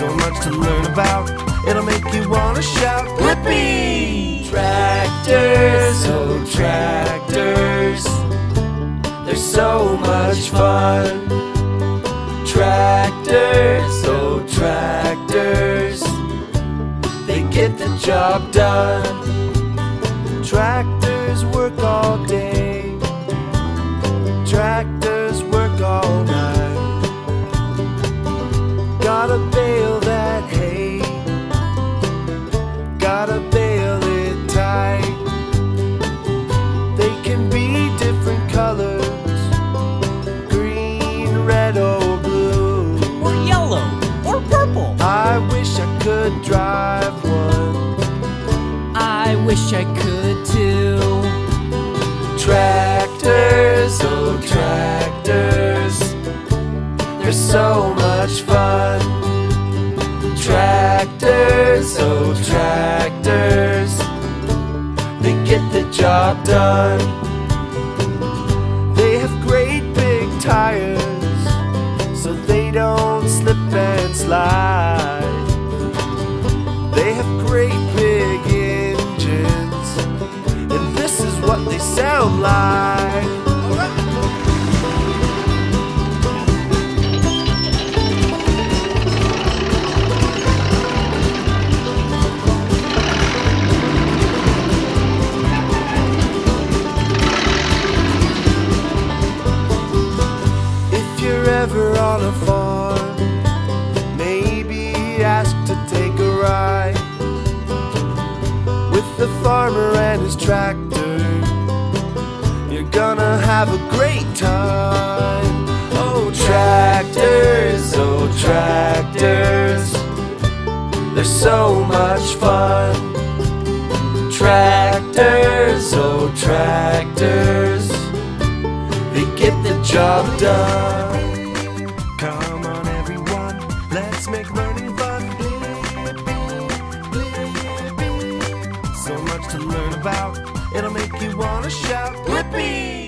So much to learn about, it'll make you wanna shout, Blippi! Tractors, oh tractors, they're so much fun. Tractors, oh tractors, they get the job done. Tractors work all day, I wish I could drive one. I wish I could too. Tractors, oh tractors, they're so much fun. Tractors, oh tractors, they get the job done. They have great big tires, so they don't slip and slide. Great big engines, and this is what they sound like. If you're ever on a farm, with the farmer and his tractor. You're gonna have a great time. Oh, tractors, oh, tractors, they're so much fun. Tractors, oh, tractors, they get the job done. To learn about, it'll make you wanna shout, Blippi!